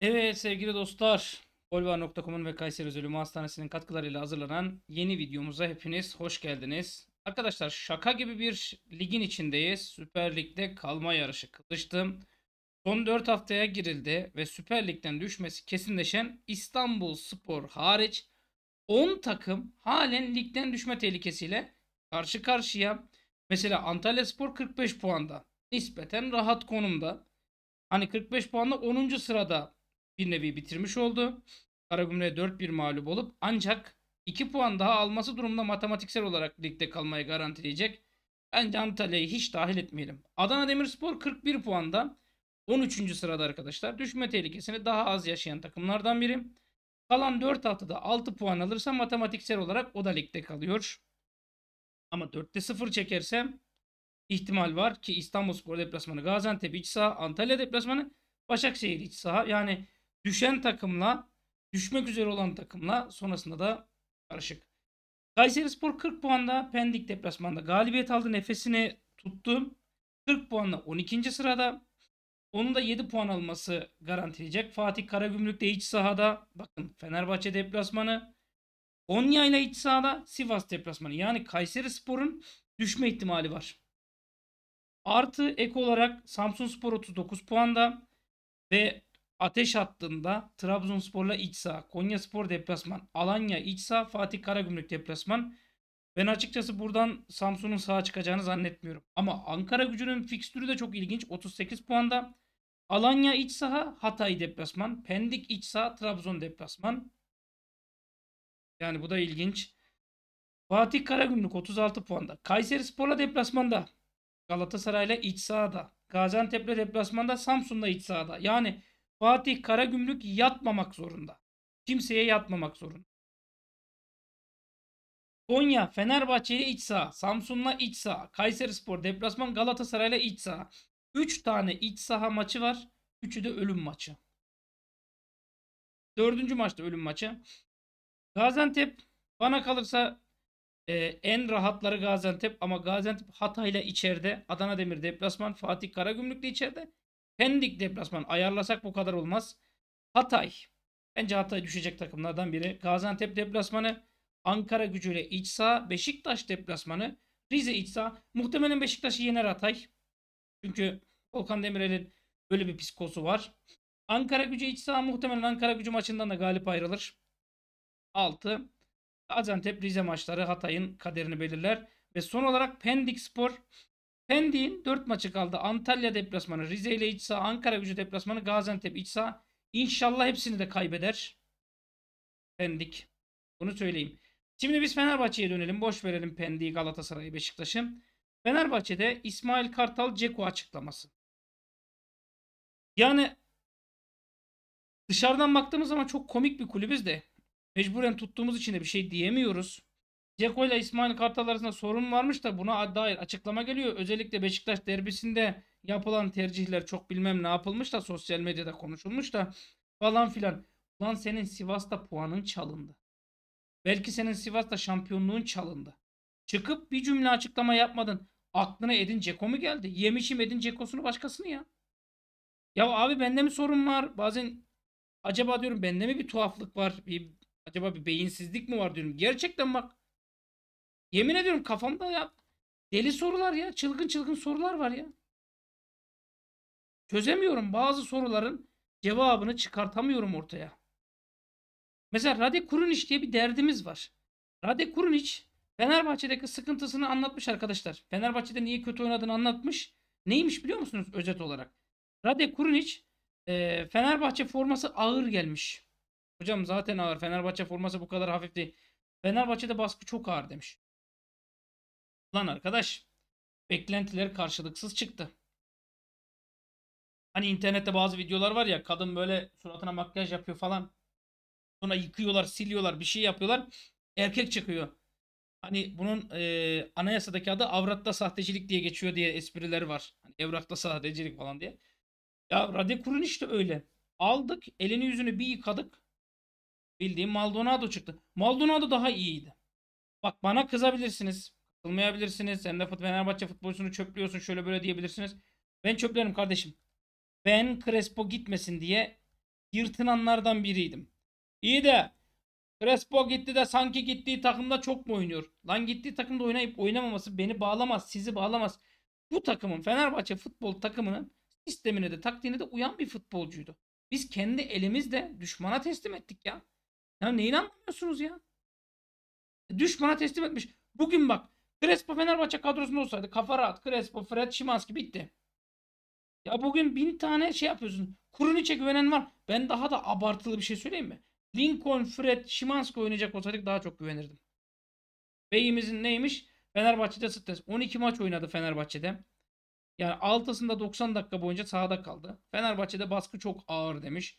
Evet sevgili dostlar, Bolvar.com'un ve Kayseri Özel Hastanesi'nin katkılarıyla hazırlanan yeni videomuza hepiniz hoş geldiniz. Arkadaşlar şaka gibi bir ligin içindeyiz. Süper Lig'de kalma yarışı kızıştı. Son 4 haftaya girildi ve Süper Lig'den düşmesi kesinleşen İstanbul Spor hariç 10 takım halen ligden düşme tehlikesiyle karşı karşıya. Mesela Antalya Spor 45 puanda. Nispeten rahat konumda. Hani 45 puanla 10. sırada bir nevi bitirmiş oldu. Karagümrük'e 4-1 mağlup olup ancak 2 puan daha alması durumunda matematiksel olarak ligde kalmayı garantileyecek. Bence Antalya'yı hiç dahil etmeyelim. Adana Demirspor 41 puanda 13. sırada arkadaşlar. Düşme tehlikesini daha az yaşayan takımlardan biri. Kalan 4 haftada 6 puan alırsa matematiksel olarak o da ligde kalıyor. Ama 4'te 0 çekerse ihtimal var ki İstanbulspor deplasmanı, Gaziantep iç saha, Antalya deplasmanı, Başakşehir iç saha. Yani düşen takımla düşmek üzere olan takımla sonrasında da karışık. Kayseri Spor 40 puanda Pendik deplasmanda galibiyet aldı. Nefesini tuttu. 40 puanla 12. sırada. Onun da 7 puan alması garantileyecek. Fatih Karagümrük de iç sahada. Bakın Fenerbahçe deplasmanı. Konya ile iç sahada Sivas deplasmanı. Yani Kayseri Spor'un düşme ihtimali var. Artı ek olarak Samsun Spor 39 puanda ve ateş hattında Trabzonspor'la iç saha, Konyaspor deplasman, Alanya iç saha, Fatih Karagümrük deplasman. Ben açıkçası buradan Samsun'un sağa çıkacağını zannetmiyorum. Ama Ankara gücünün fikstürü de çok ilginç. 38 puanda. Alanya iç saha, Hatay deplasman. Pendik iç saha, Trabzon deplasman. Yani bu da ilginç. Fatih Karagümrük 36 puanda. Kayseri Spor'la deplasmanda. Galatasaray'la iç sahada. Gaziantep'le deplasmanda. Samsun'la iç sahada. Yani Fatih Karagümrük yatmamak zorunda. Kimseye yatmamak zorunda. Konya, Fenerbahçe ile iç saha, Samsun'la iç saha, Kayserispor deplasman, Galatasaray'la iç saha. 3 tane iç saha maçı var. Üçü de ölüm maçı. Dördüncü maçta ölüm maçı. Gaziantep bana kalırsa e, en rahatları Gaziantep ama Gaziantep Hatay'la içeride. Adana Demir deplasman, Fatih Karagümrük'le içeride. Pendik deplasman ayarlasak bu kadar olmaz. Hatay. Bence Hatay düşecek takımlardan biri. Gaziantep deplasmanı. Ankara gücüyle iç saha. Beşiktaş deplasmanı. Rize iç saha. Muhtemelen Beşiktaş'ı yener Hatay. Çünkü Volkan Demirel'in böyle bir psikosu var. Ankara gücü iç saha muhtemelen Ankara gücü maçından da galip ayrılır. 6. Gaziantep Rize maçları Hatay'ın kaderini belirler. Ve son olarak Pendik Spor Pendik'in 4 maçı kaldı. Antalya deplasmanı, Rize ile iç saha, Ankara gücü deplasmanı, Gaziantep iç saha. İnşallah hepsini de kaybeder. Pendik. Bunu söyleyeyim. Şimdi biz Fenerbahçe'ye dönelim. Boş verelim Pendik'i, Galatasaray'ı, Beşiktaş'ı. Fenerbahçe'de İsmail Kartal Ceko açıklaması. Yani dışarıdan baktığımız zaman çok komik bir kulübüz de mecburen tuttuğumuz için de bir şey diyemiyoruz. Ceko ile İsmail Kartal arasında sorun varmış da buna dair açıklama geliyor. Özellikle Beşiktaş derbisinde yapılan tercihler çok bilmem ne yapılmış da sosyal medyada konuşulmuş da falan filan. Lan senin Sivas'ta puanın çalındı. Belki senin Sivas'ta şampiyonluğun çalındı. Çıkıp bir cümle açıklama yapmadın. Aklına Edin Ceko mu geldi? Yemişim Edin Ceko'sunu başkasını ya. Ya abi bende mi sorun var? Bazen acaba diyorum bende mi bir tuhaflık var? Bir, acaba bir beyinsizlik mi var diyorum. Gerçekten bak Yemin ediyorum kafamda ya deli sorular ya. Çılgın çılgın sorular var ya. Çözemiyorum bazı soruların cevabını çıkartamıyorum ortaya. Mesela Rade Kurunic diye bir derdimiz var. Rade Kurunic Fenerbahçe'deki sıkıntısını anlatmış arkadaşlar. Fenerbahçe'de niye kötü oynadığını anlatmış. Neymiş biliyor musunuz özet olarak? Rade Kurunic e, Fenerbahçe forması ağır gelmiş. Hocam zaten ağır. Fenerbahçe forması bu kadar hafif değil. Fenerbahçe'de baskı çok ağır demiş. Lan arkadaş beklentiler karşılıksız çıktı. Hani internette bazı videolar var ya kadın böyle suratına makyaj yapıyor falan. Sonra yıkıyorlar, siliyorlar, bir şey yapıyorlar. Erkek çıkıyor. Hani bunun e, anayasadaki adı avratta sahtecilik diye geçiyor diye esprileri var. Hani evrakta sahtecilik falan diye. Ya Radekur'un işte öyle. Aldık, elini yüzünü bir yıkadık. Bildiğim Maldonado çıktı. Maldonado daha iyiydi. Bak bana kızabilirsiniz. Kılmayabilirsiniz. Sen de Fenerbahçe futbolcusunu çöplüyorsun şöyle böyle diyebilirsiniz. Ben çöplerim kardeşim. Ben Crespo gitmesin diye yırtınanlardan biriydim. İyi de Crespo gitti de sanki gittiği takımda çok mu oynuyor? Lan gittiği takımda oynayıp oynamaması beni bağlamaz, sizi bağlamaz. Bu takımın Fenerbahçe futbol takımının sistemine de taktiğine de uyan bir futbolcuydu. Biz kendi elimizle düşmana teslim ettik ya. Ya neyin anlamıyorsunuz ya? Düşmana teslim etmiş. Bugün bak Crespo Fenerbahçe kadrosunda olsaydı kafa rahat. Crespo, Fred, Şimanski bitti. Ya bugün bin tane şey yapıyorsun. Kuruniç'e güvenen var. Ben daha da abartılı bir şey söyleyeyim mi? Lincoln, Fred, Şimanski oynayacak olsaydık daha çok güvenirdim. Beyimizin neymiş? Fenerbahçe'de stres. 12 maç oynadı Fenerbahçe'de. Yani altısında 90 dakika boyunca sahada kaldı. Fenerbahçe'de baskı çok ağır demiş.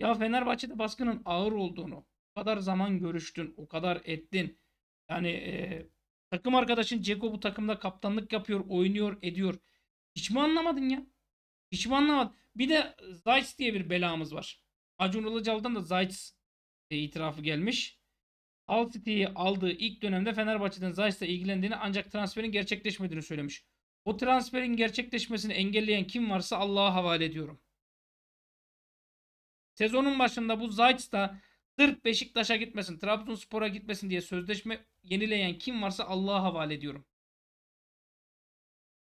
Ya Fenerbahçe'de baskının ağır olduğunu o kadar zaman görüştün, o kadar ettin. Yani e, takım arkadaşın Ceko bu takımda kaptanlık yapıyor, oynuyor, ediyor. Hiç mi anlamadın ya? Hiç mi anlamadın? Bir de Zayt diye bir belamız var. Acun Ilıcalı'dan da Zayt itirafı gelmiş. Al City'yi aldığı ilk dönemde Fenerbahçe'den Zayt'la ilgilendiğini ancak transferin gerçekleşmediğini söylemiş. O transferin gerçekleşmesini engelleyen kim varsa Allah'a havale ediyorum. Sezonun başında bu Zayt da sırf Beşiktaş'a gitmesin, Trabzonspor'a gitmesin diye sözleşme yenileyen kim varsa Allah'a havale ediyorum.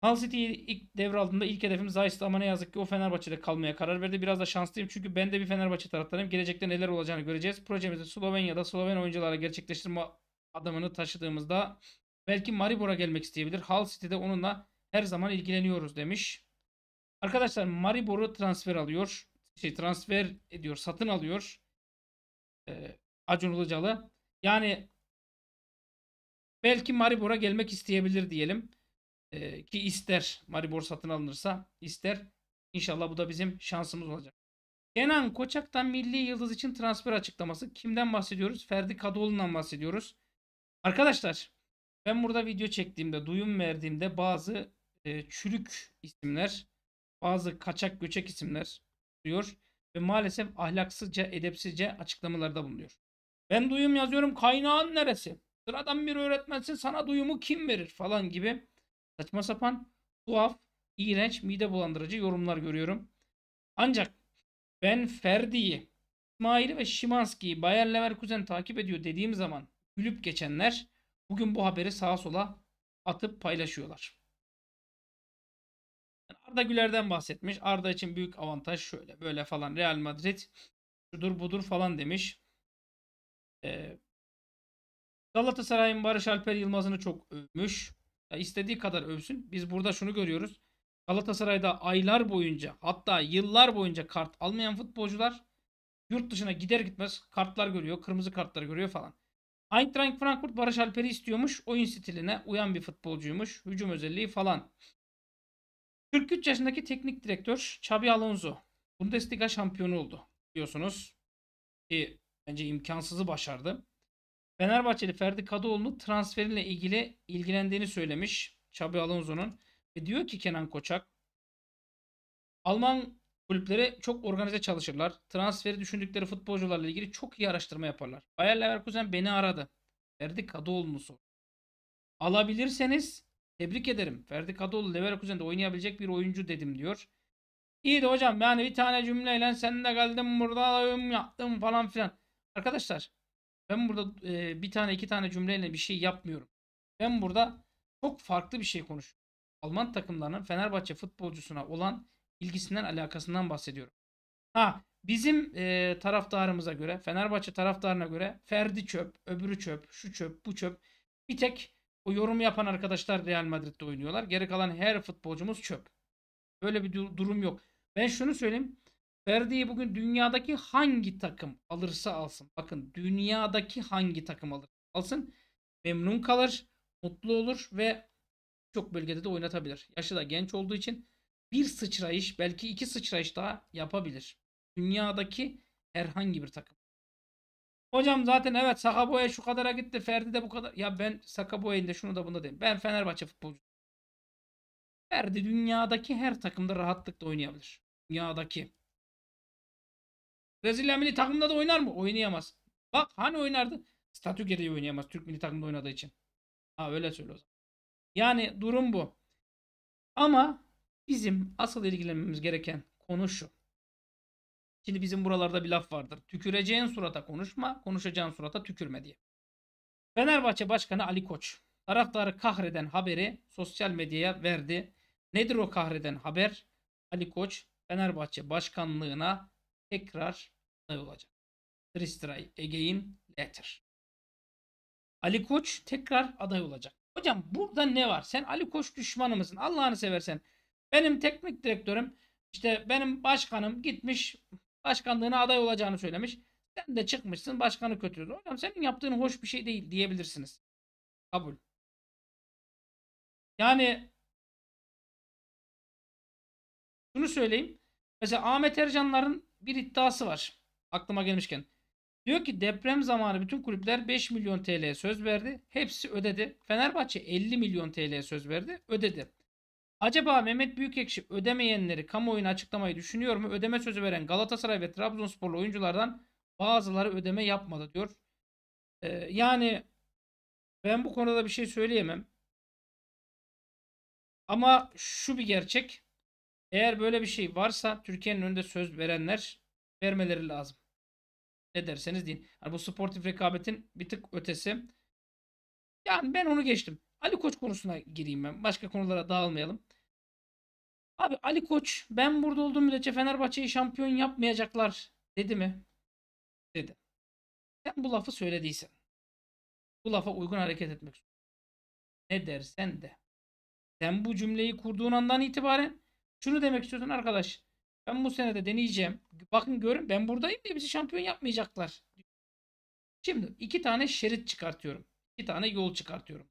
Hull City'yi ilk devraldığında ilk hedefim Zayt'tı ama ne yazık ki o Fenerbahçe'de kalmaya karar verdi. Biraz da şanslıyım çünkü ben de bir Fenerbahçe taraftarıyım. Gelecekte neler olacağını göreceğiz. Projemizi Slovenya'da Sloven oyuncularla gerçekleştirme adımını taşıdığımızda belki Maribor'a gelmek isteyebilir. Hull City'de onunla her zaman ilgileniyoruz demiş. Arkadaşlar Maribor'u transfer alıyor. Şey transfer ediyor, satın alıyor. Ee, Acun Ilıcalı. Yani belki Maribor'a gelmek isteyebilir diyelim. Ee, ki ister Maribor satın alınırsa ister. İnşallah bu da bizim şansımız olacak. Kenan Koçak'tan milli yıldız için transfer açıklaması. Kimden bahsediyoruz? Ferdi Kadıoğlu'ndan bahsediyoruz. Arkadaşlar ben burada video çektiğimde, duyum verdiğimde bazı e, çürük isimler, bazı kaçak göçek isimler diyor ve maalesef ahlaksızca, edepsizce açıklamalarda bulunuyor. Ben duyum yazıyorum kaynağın neresi? Sıradan bir öğretmensin sana duyumu kim verir falan gibi saçma sapan, tuhaf, iğrenç, mide bulandırıcı yorumlar görüyorum. Ancak ben Ferdi'yi, İsmail'i ve Şimanski'yi Bayer Leverkusen takip ediyor dediğim zaman gülüp geçenler bugün bu haberi sağa sola atıp paylaşıyorlar. Arda Güler'den bahsetmiş. Arda için büyük avantaj şöyle böyle falan. Real Madrid şudur budur falan demiş. Ee, Galatasaray'ın Barış Alper Yılmaz'ını çok övmüş. Ya istediği kadar övsün. Biz burada şunu görüyoruz. Galatasaray'da aylar boyunca hatta yıllar boyunca kart almayan futbolcular yurt dışına gider gitmez kartlar görüyor. Kırmızı kartlar görüyor falan. Eintracht Frankfurt Barış Alper'i istiyormuş. Oyun stiline uyan bir futbolcuymuş. Hücum özelliği falan. 43 yaşındaki teknik direktör Xabi Alonso Bundesliga şampiyonu oldu biliyorsunuz. Ki bence imkansızı başardı. Fenerbahçeli Ferdi Kadıoğlu'nun transferiyle ilgili ilgilendiğini söylemiş Xabi Alonso'nun. Ve diyor ki Kenan Koçak Alman kulüpleri çok organize çalışırlar. Transferi düşündükleri futbolcularla ilgili çok iyi araştırma yaparlar. Bayer Leverkusen beni aradı. Ferdi Kadıoğlu'nu sor. Alabilirseniz tebrik ederim. Ferdi Kadıoğlu Leverkusen'de oynayabilecek bir oyuncu dedim diyor. İyi de hocam yani bir tane cümleyle sen de geldin burada övüm yaptım falan filan. Arkadaşlar ben burada e, bir tane iki tane cümleyle bir şey yapmıyorum. Ben burada çok farklı bir şey konuşuyorum. Alman takımlarının Fenerbahçe futbolcusuna olan ilgisinden alakasından bahsediyorum. Ha bizim e, taraftarımıza göre Fenerbahçe taraftarına göre Ferdi çöp, öbürü çöp, şu çöp, bu çöp. Bir tek o yorum yapan arkadaşlar Real Madrid'de oynuyorlar. Geri kalan her futbolcumuz çöp. Böyle bir durum yok. Ben şunu söyleyeyim. Ferdi'yi bugün dünyadaki hangi takım alırsa alsın. Bakın dünyadaki hangi takım alır alsın. Memnun kalır, mutlu olur ve çok bölgede de oynatabilir. Yaşı da genç olduğu için bir sıçrayış belki iki sıçrayış daha yapabilir. Dünyadaki herhangi bir takım. Hocam zaten evet Sakaboya şu kadara gitti. Ferdi de bu kadar. Ya ben Sakaboya'nın da şunu da bunu diyeyim. Ben Fenerbahçe futbolcu. Ferdi dünyadaki her takımda rahatlıkla oynayabilir. Dünyadaki. Brezilya milli takımında da oynar mı? Oynayamaz. Bak hani oynardı? Statü gereği oynayamaz. Türk milli takımda oynadığı için. Ha öyle söyle o zaman. Yani durum bu. Ama bizim asıl ilgilenmemiz gereken konu şu. Şimdi bizim buralarda bir laf vardır. Tüküreceğin surata konuşma, konuşacağın surata tükürme diye. Fenerbahçe Başkanı Ali Koç taraftarı kahreden haberi sosyal medyaya verdi. Nedir o kahreden haber? Ali Koç Fenerbahçe başkanlığına tekrar aday olacak. Tristray again later. Ali Koç tekrar aday olacak. Hocam burada ne var? Sen Ali Koç düşmanı mısın? Allah'ını seversen. Benim teknik direktörüm işte benim başkanım gitmiş başkanlığına aday olacağını söylemiş. Sen de çıkmışsın başkanı kötülüyorsun. Hocam senin yaptığın hoş bir şey değil diyebilirsiniz. Kabul. Yani şunu söyleyeyim. Mesela Ahmet Ercanların bir iddiası var. Aklıma gelmişken. Diyor ki deprem zamanı bütün kulüpler 5 milyon TL söz verdi. Hepsi ödedi. Fenerbahçe 50 milyon TL söz verdi. Ödedi. Acaba Mehmet Büyükekşi ödemeyenleri kamuoyuna açıklamayı düşünüyor mu? Ödeme sözü veren Galatasaray ve Trabzonsporlu oyunculardan bazıları ödeme yapmadı diyor. Ee, yani ben bu konuda bir şey söyleyemem. Ama şu bir gerçek. Eğer böyle bir şey varsa Türkiye'nin önünde söz verenler vermeleri lazım. Ne derseniz deyin. Hani bu sportif rekabetin bir tık ötesi. Yani ben onu geçtim. Ali Koç konusuna gireyim ben. Başka konulara dağılmayalım. Abi Ali Koç ben burada olduğum müddetçe Fenerbahçe'yi şampiyon yapmayacaklar dedi mi? Dedi. Sen bu lafı söylediysen bu lafa uygun hareket etmek zorundasın. Ne dersen de. Sen bu cümleyi kurduğun andan itibaren şunu demek istiyorsun arkadaş. Ben bu senede deneyeceğim. Bakın görün ben buradayım diye bizi şampiyon yapmayacaklar. Şimdi iki tane şerit çıkartıyorum. İki tane yol çıkartıyorum.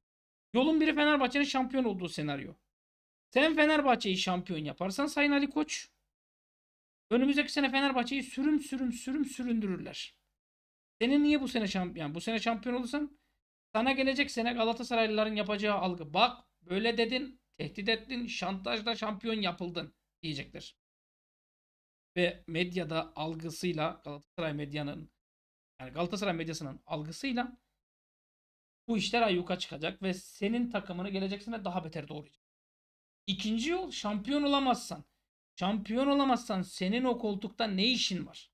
Yolun biri Fenerbahçe'nin şampiyon olduğu senaryo. Sen Fenerbahçe'yi şampiyon yaparsan Sayın Ali Koç önümüzdeki sene Fenerbahçe'yi sürüm sürüm sürüm süründürürler. Senin niye bu sene şampiyon? Bu sene şampiyon olursan sana gelecek sene Galatasaraylıların yapacağı algı. Bak böyle dedin, tehdit ettin, şantajla şampiyon yapıldın diyecekler. Ve medyada algısıyla Galatasaray medyanın yani Galatasaray medyasının algısıyla bu işler ayyuka çıkacak ve senin takımını gelecek sene daha beter doğrayacak. İkinci yol şampiyon olamazsan. Şampiyon olamazsan senin o koltukta ne işin var?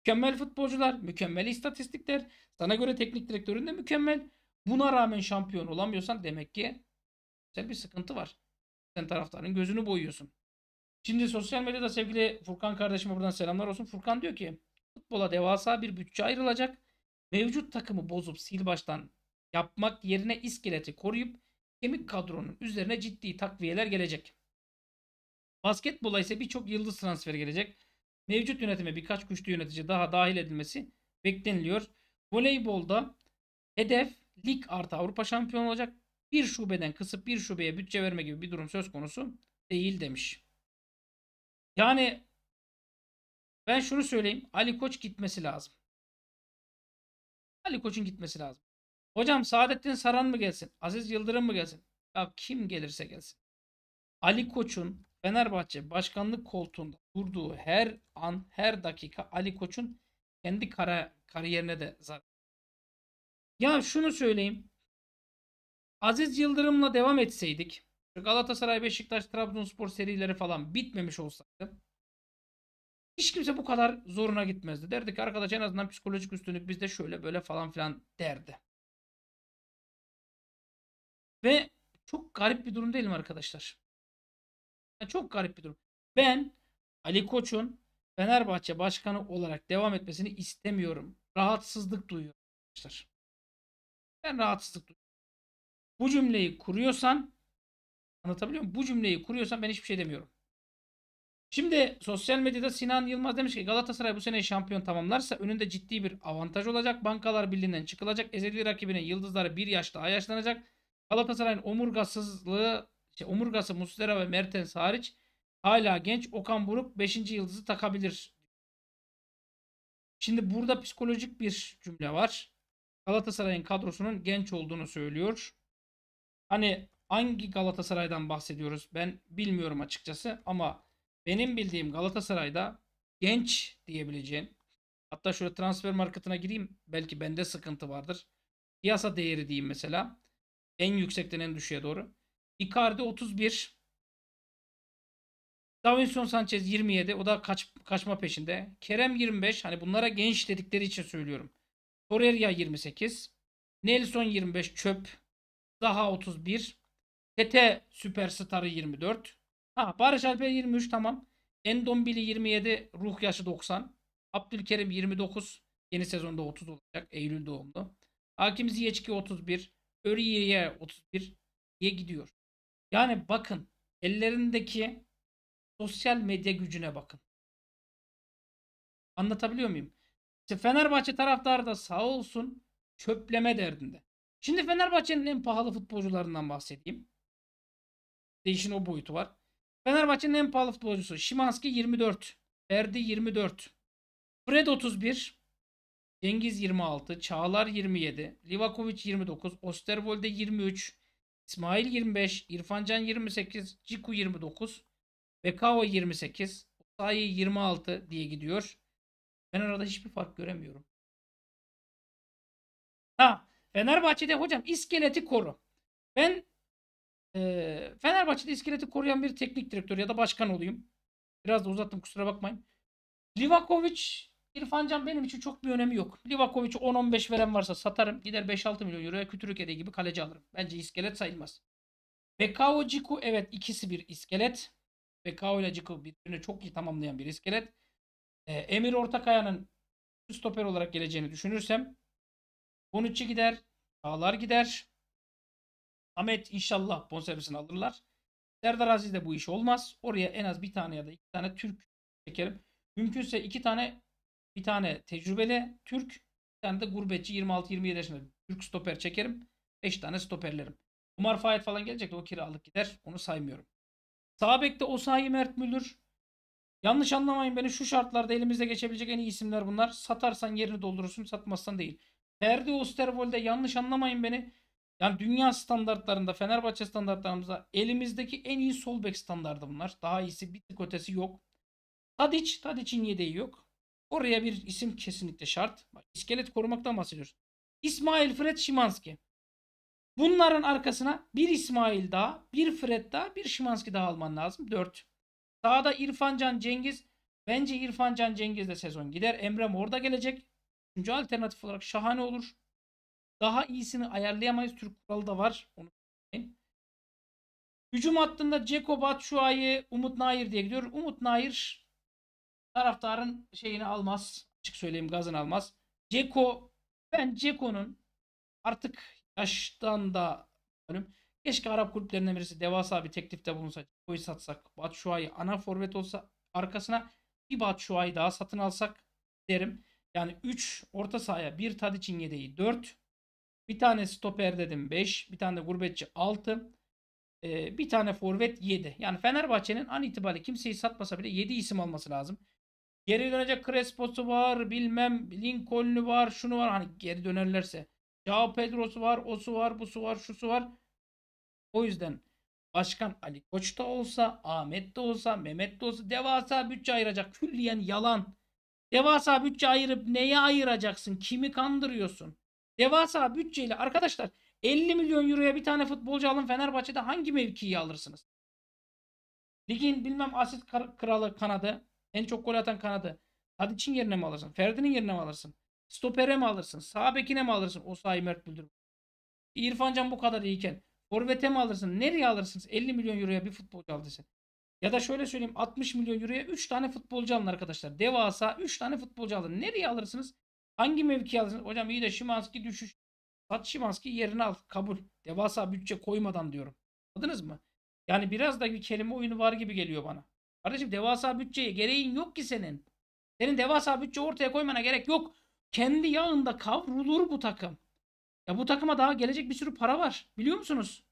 Mükemmel futbolcular, mükemmel istatistikler. Sana göre teknik direktörün de mükemmel. Buna rağmen şampiyon olamıyorsan demek ki sen bir sıkıntı var. Sen taraftarın gözünü boyuyorsun. Şimdi sosyal medyada sevgili Furkan kardeşime buradan selamlar olsun. Furkan diyor ki futbola devasa bir bütçe ayrılacak. Mevcut takımı bozup sil baştan yapmak yerine iskeleti koruyup kemik kadronun üzerine ciddi takviyeler gelecek. Basketbola ise birçok yıldız transferi gelecek. Mevcut yönetime birkaç güçlü yönetici daha dahil edilmesi bekleniliyor. Voleybolda hedef lig artı Avrupa şampiyonu olacak. Bir şubeden kısıp bir şubeye bütçe verme gibi bir durum söz konusu değil demiş. Yani ben şunu söyleyeyim. Ali Koç gitmesi lazım. Ali Koç'un gitmesi lazım. Hocam Saadettin Saran mı gelsin? Aziz Yıldırım mı gelsin? Ya kim gelirse gelsin. Ali Koç'un Fenerbahçe başkanlık koltuğunda durduğu her an, her dakika Ali Koç'un kendi kara, kariyerine de zarar. Ya şunu söyleyeyim. Aziz Yıldırım'la devam etseydik Galatasaray, Beşiktaş, Trabzonspor serileri falan bitmemiş olsaydı hiç kimse bu kadar zoruna gitmezdi. Derdi ki arkadaş en azından psikolojik üstünlük bizde şöyle böyle falan filan derdi. Ve çok garip bir durum değil arkadaşlar? Yani çok garip bir durum. Ben Ali Koç'un Fenerbahçe başkanı olarak devam etmesini istemiyorum. Rahatsızlık duyuyorum arkadaşlar. Ben rahatsızlık duyuyorum. Bu cümleyi kuruyorsan anlatabiliyor muyum? Bu cümleyi kuruyorsan ben hiçbir şey demiyorum. Şimdi sosyal medyada Sinan Yılmaz demiş ki Galatasaray bu sene şampiyon tamamlarsa önünde ciddi bir avantaj olacak. Bankalar Birliği'nden çıkılacak. Ezeli rakibinin yıldızları bir yaş daha yaşlanacak. Galatasaray'ın omurgasızlığı, şey, omurgası Muslera ve Mertens hariç hala genç Okan Buruk 5. yıldızı takabilir. Şimdi burada psikolojik bir cümle var. Galatasaray'ın kadrosunun genç olduğunu söylüyor. Hani hangi Galatasaray'dan bahsediyoruz ben bilmiyorum açıkçası ama benim bildiğim Galatasaray'da genç diyebileceğin hatta şöyle transfer marketine gireyim belki bende sıkıntı vardır. Piyasa değeri diyeyim mesela. En yüksekten en düşüğe doğru. Icardi 31. Davinson Sanchez 27. O da kaç, kaçma peşinde. Kerem 25. Hani bunlara genç dedikleri için söylüyorum. Torreira 28. Nelson 25 çöp. Zaha 31. Tete süperstarı 24. Ha Barış Alper 23 tamam. Endombili 27 ruh yaşı 90. Abdülkerim 29 yeni sezonda 30 olacak. Eylül doğumlu. Hakim Ziyechki 31. Öriye 31 diye gidiyor. Yani bakın ellerindeki sosyal medya gücüne bakın. Anlatabiliyor muyum? İşte Fenerbahçe taraftarı da sağ olsun çöpleme derdinde. Şimdi Fenerbahçe'nin en pahalı futbolcularından bahsedeyim. Değişin o boyutu var. Fenerbahçe'nin en pahalı futbolcusu Şimanski 24. Ferdi 24. Fred 31. Cengiz 26. Çağlar 27. Livakovic 29. Osterwolde 23. İsmail 25. İrfancan 28. Ciku 29. Bekao 28. Osayi 26 diye gidiyor. Ben arada hiçbir fark göremiyorum. Ha, Fenerbahçe'de hocam iskeleti koru. Ben e, Fenerbahçe'de iskeleti koruyan bir teknik direktör ya da başkan olayım. Biraz da uzattım kusura bakmayın. Livakovic, İrfan Can benim için çok bir önemi yok. Livakovic 10-15 veren varsa satarım. Gider 5-6 milyon euroya Kütürükede gibi kaleci alırım. Bence iskelet sayılmaz. Bekao Ciku evet ikisi bir iskelet. Bekao ile Ciku birbirini çok iyi tamamlayan bir iskelet. E, Emir Ortakaya'nın stoper olarak geleceğini düşünürsem Bonucci gider. Çağlar gider. Ahmet inşallah bonservisini alırlar. Serdar Aziz de bu iş olmaz. Oraya en az bir tane ya da iki tane Türk çekerim. Mümkünse iki tane bir tane tecrübeli Türk bir tane de gurbetçi 26-27 yaşında Türk stoper çekerim. 5 tane stoperlerim. Umar Faik falan gelecek de o kiralık gider. Onu saymıyorum. Sağ bekte Osayi Mert Müldür. Yanlış anlamayın beni şu şartlarda elimizde geçebilecek en iyi isimler bunlar. Satarsan yerini doldurursun satmazsan değil. Ferdi Osterwold'e yanlış anlamayın beni. Yani dünya standartlarında Fenerbahçe standartlarımızda elimizdeki en iyi sol bek standardı bunlar. Daha iyisi bir tık ötesi yok. Tadic, Tadic'in yedeği yok. Oraya bir isim kesinlikle şart. Bak, iskelet korumaktan bahsediyoruz. İsmail Fred Şimanski. Bunların arkasına bir İsmail daha, bir Fred daha, bir Şimanski daha alman lazım. 4. Sağda İrfancan Cengiz. Bence İrfancan Cengiz de sezon gider. Emre Mor da gelecek. Üçüncü alternatif olarak şahane olur. Daha iyisini ayarlayamayız. Türk kuralı da var. Onu unutmayın. Hücum hattında Ceko Batshuayi, Umut Nair diye gidiyor. Umut Nair taraftarın şeyini almaz. Açık söyleyeyim gazını almaz. Ceko ben Ceko'nun artık yaştan da malum keşke Arap kulüplerinden birisi devasa bir teklifte bulunsa. Ceko'yu satsak. Batshuayi ana forvet olsa arkasına bir Batshuayi daha satın alsak derim. Yani 3 orta sahaya 1 Tadic'in yedeği 4. Bir tane stoper dedim 5. Bir tane gurbetçi 6. Ee, bir tane forvet 7. Yani Fenerbahçe'nin an itibariyle kimseyi satmasa bile 7 isim alması lazım. Geri dönecek Crespo'su var. Bilmem Lincoln'u var. Şunu var. Hani geri dönerlerse. Cao Pedro'su var. Osu var. Busu var. Şusu var. O yüzden Başkan Ali Koç da olsa, Ahmet de olsa, Mehmet de olsa devasa bütçe ayıracak. Külliyen yalan. Devasa bütçe ayırıp neye ayıracaksın? Kimi kandırıyorsun? Devasa bütçeyle arkadaşlar 50 milyon euroya bir tane futbolcu alın Fenerbahçe'de hangi mevkiyi alırsınız? Ligin bilmem asit kralı kanadı. En çok gol atan kanadı. Tadic'in yerine mi alırsın? Ferdi'nin yerine mi alırsın? Stopere mi alırsın? Sağ bekine mi alırsın? O sahi Mert Büldür. İrfan Can bu kadar iyiyken. Forvet'e mi alırsın? Nereye alırsınız? 50 milyon euroya bir futbolcu aldıysa. Ya da şöyle söyleyeyim 60 milyon euroya 3 tane futbolcu alın arkadaşlar. Devasa 3 tane futbolcu alın. Nereye alırsınız? Hangi mevkiye alırsınız? Hocam iyi de Şimanski düşüş. Sat Şimanski yerine al. Kabul. Devasa bütçe koymadan diyorum. Anladınız mı? Yani biraz da bir kelime oyunu var gibi geliyor bana. Kardeşim devasa bütçeye gereğin yok ki senin. Senin devasa bütçe ortaya koymana gerek yok. Kendi yağında kavrulur bu takım. Ya bu takıma daha gelecek bir sürü para var. Biliyor musunuz?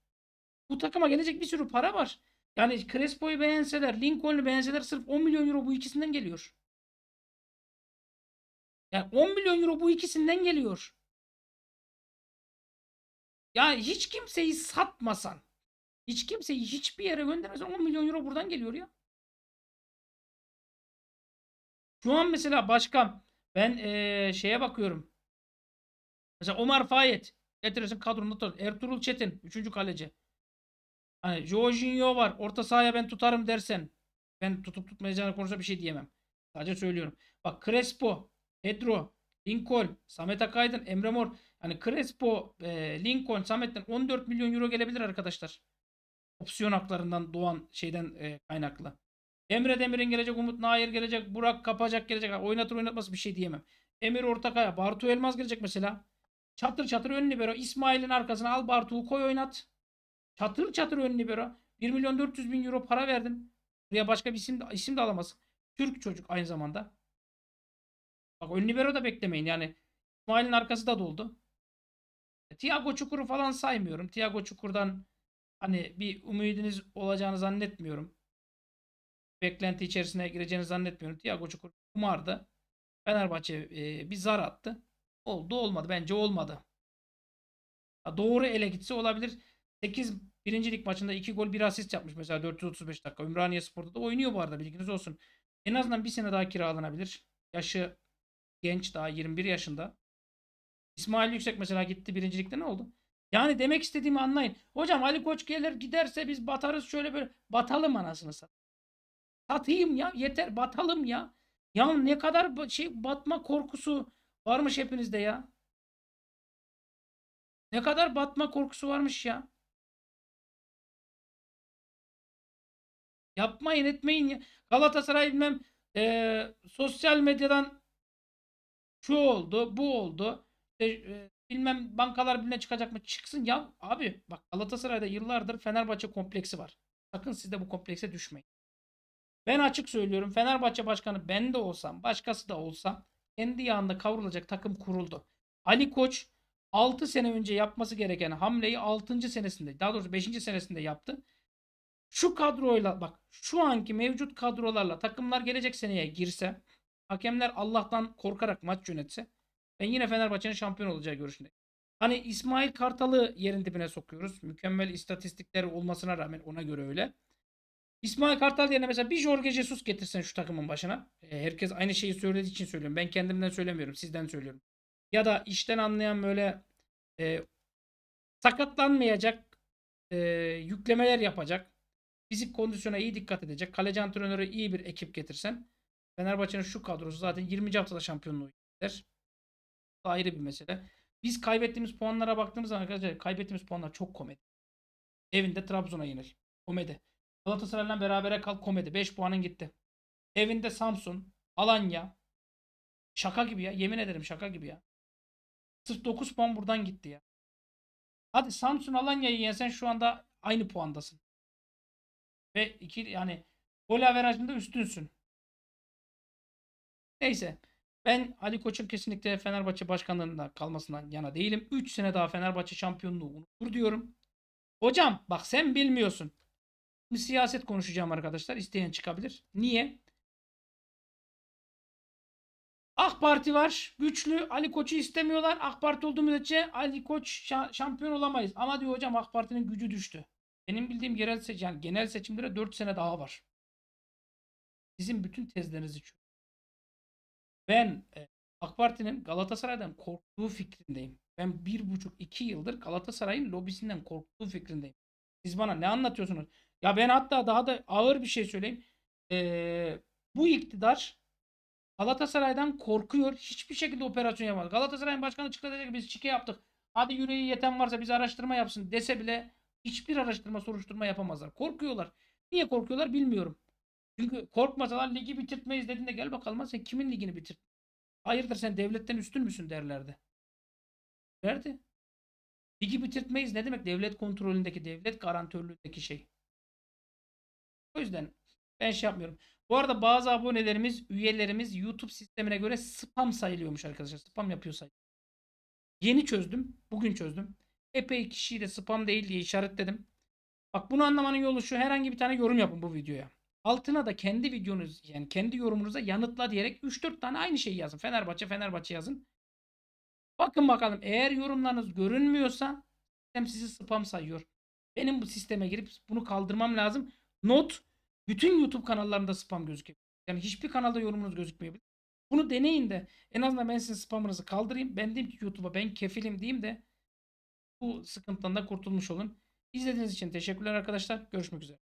Bu takıma gelecek bir sürü para var. Yani Crespo'yu beğenseler, Lincoln'u beğenseler sırf 10 milyon euro bu ikisinden geliyor. Yani 10 milyon euro bu ikisinden geliyor. Ya hiç kimseyi satmasan, hiç kimseyi hiçbir yere göndermesen 10 milyon euro buradan geliyor ya. Şu an mesela başkan ben ee, şeye bakıyorum. Mesela Omar Fayet getirirsin kadronda tut. Ertuğrul Çetin 3. kaleci. Hani Jorginho var. Orta sahaya ben tutarım dersen. Ben tutup tutmayacağını konusunda bir şey diyemem. Sadece söylüyorum. Bak Crespo, Pedro, Lincoln, Samet Akaydın, Emre Mor. Yani Crespo, e, Lincoln, Samet'ten 14 milyon euro gelebilir arkadaşlar. Opsiyon haklarından doğan şeyden e, kaynaklı. Emre Demir'in gelecek, Umut Nair gelecek, Burak Kapacak gelecek. Oynatır oynatmaz bir şey diyemem. Emir Ortakaya, Bartu Elmaz gelecek mesela. Çatır çatır ön libero. İsmail'in arkasına al Bartu'yu koy oynat. Çatır çatır ön libero. 1 milyon 400 bin euro para verdin. Buraya başka bir isim de, isim de alamaz. Türk çocuk aynı zamanda. Bak ön libero da beklemeyin. Yani İsmail'in arkası da doldu. Thiago Çukur'u falan saymıyorum. Thiago Çukur'dan hani bir umudunuz olacağını zannetmiyorum. Beklenti içerisine gireceğini zannetmiyorum. Thiago Çukur kumardı. Fenerbahçe e, bir zar attı. Oldu olmadı. Bence olmadı. Ha, doğru ele gitse olabilir. 8 birinci lig maçında 2 gol 1 asist yapmış mesela 435 dakika. Ümraniye Spor'da da oynuyor bu arada bilginiz olsun. En azından bir sene daha kiralanabilir. Yaşı genç daha 21 yaşında. İsmail Yüksek mesela gitti birinci ligde ne oldu? Yani demek istediğimi anlayın. Hocam Ali Koç gelir giderse biz batarız şöyle böyle. Batalım anasını sat. Satayım ya yeter batalım ya. Ya ne kadar şey batma korkusu varmış hepinizde ya. Ne kadar batma korkusu varmış ya. Yapmayın etmeyin ya. Galatasaray bilmem eee, sosyal medyadan şu oldu bu oldu. İşte, e, bilmem bankalar birine çıkacak mı çıksın ya abi bak Galatasaray'da yıllardır Fenerbahçe kompleksi var. Sakın siz de bu komplekse düşmeyin. Ben açık söylüyorum Fenerbahçe başkanı ben de olsam başkası da olsa kendi yağında kavrulacak takım kuruldu. Ali Koç 6 sene önce yapması gereken hamleyi 6. senesinde daha doğrusu 5. senesinde yaptı. Şu kadroyla bak şu anki mevcut kadrolarla takımlar gelecek seneye girse hakemler Allah'tan korkarak maç yönetse ben yine Fenerbahçe'nin şampiyon olacağı görüşündeyim. Hani İsmail Kartal'ı yerin dibine sokuyoruz. Mükemmel istatistikleri olmasına rağmen ona göre öyle. İsmail Kartal yerine mesela bir Jorge Jesus getirsen şu takımın başına. E, herkes aynı şeyi söylediği için söylüyorum. Ben kendimden söylemiyorum. Sizden söylüyorum. Ya da işten anlayan böyle e, sakatlanmayacak e, yüklemeler yapacak. Fizik kondisyona iyi dikkat edecek. Kaleci antrenörü iyi bir ekip getirsen Fenerbahçe'nin şu kadrosu zaten 20. haftada şampiyonluğu gider. Ayrı bir mesele. Biz kaybettiğimiz puanlara baktığımız zaman arkadaşlar kaybettiğimiz puanlar çok komedi. Evinde Trabzon'a yenil. Komedi. Galatasaray'la berabere kal komedi. 5 puanın gitti. Evinde Samsun, Alanya. Şaka gibi ya. Yemin ederim şaka gibi ya. Sırf 9 puan buradan gitti ya. Hadi Samsun Alanya'yı yensen şu anda aynı puandasın. Ve iki yani gol averajında üstünsün. Neyse. Ben Ali Koç'un kesinlikle Fenerbahçe başkanlığında kalmasından yana değilim. 3 sene daha Fenerbahçe şampiyonluğu unutur diyorum. Hocam bak sen bilmiyorsun. Şimdi siyaset konuşacağım arkadaşlar. İsteyen çıkabilir. Niye? AK Parti var. Güçlü. Ali Koç'u istemiyorlar. AK Parti olduğu müddetçe Ali Koç şa- şampiyon olamayız. Ama diyor hocam AK Parti'nin gücü düştü. Benim bildiğim yerel seç yani genel seçimlere 4 sene daha var. Sizin bütün tezlerinizi çürüyor. Ben e, AK Parti'nin Galatasaray'dan korktuğu fikrindeyim. Ben bir buçuk iki yıldır Galatasaray'ın lobisinden korktuğu fikrindeyim. Siz bana ne anlatıyorsunuz? Ya ben hatta daha da ağır bir şey söyleyeyim. Ee, bu iktidar Galatasaray'dan korkuyor. Hiçbir şekilde operasyon yapmaz. Galatasaray'ın başkanı ki biz çike yaptık. Hadi yüreği yeten varsa biz araştırma yapsın dese bile hiçbir araştırma soruşturma yapamazlar. Korkuyorlar. Niye korkuyorlar bilmiyorum. Çünkü korkmasalar ligi bitirtmeyiz dediğinde gel bakalım sen kimin ligini bitir? Hayırdır sen devletten üstün müsün derlerdi. Derdi. Ligi bitirtmeyiz ne demek? Devlet kontrolündeki, devlet garantörlüğündeki şey. O yüzden ben şey yapmıyorum. Bu arada bazı abonelerimiz, üyelerimiz YouTube sistemine göre spam sayılıyormuş arkadaşlar. Spam yapıyor sayılıyor. Yeni çözdüm. Bugün çözdüm. Epey kişiyi de spam değil diye işaretledim. Bak bunu anlamanın yolu şu. Herhangi bir tane yorum yapın bu videoya. Altına da kendi videonuz yani kendi yorumunuza yanıtla diyerek 3-4 tane aynı şeyi yazın. Fenerbahçe Fenerbahçe yazın. Bakın bakalım eğer yorumlarınız görünmüyorsa sistem sizi spam sayıyor. Benim bu sisteme girip bunu kaldırmam lazım. Not bütün YouTube kanallarında spam gözüküyor. Yani hiçbir kanalda yorumunuz gözükmeyebilir. Bunu deneyin de en azından ben sizin spamınızı kaldırayım. Ben diyeyim ki YouTube'a ben kefilim diyeyim de bu sıkıntıdan da kurtulmuş olun. İzlediğiniz için teşekkürler arkadaşlar. Görüşmek üzere.